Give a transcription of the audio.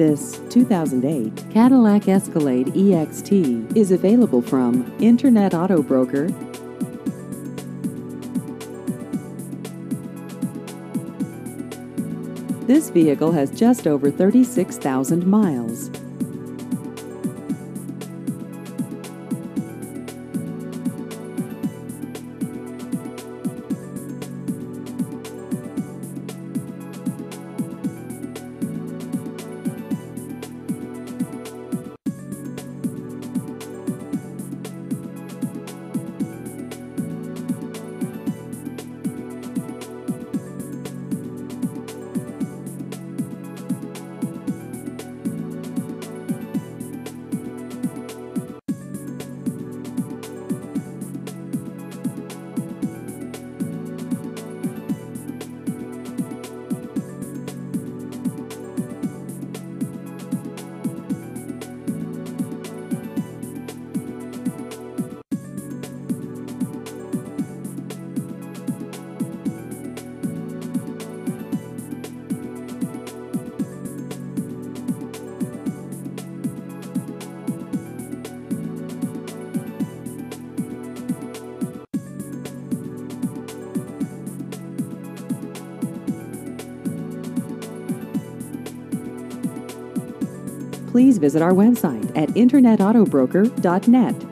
This 2008 Cadillac Escalade EXT is available from Internet Auto Broker. This vehicle has just over 36,000 miles. Please visit our website at internetautobroker.net.